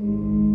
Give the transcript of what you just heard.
Música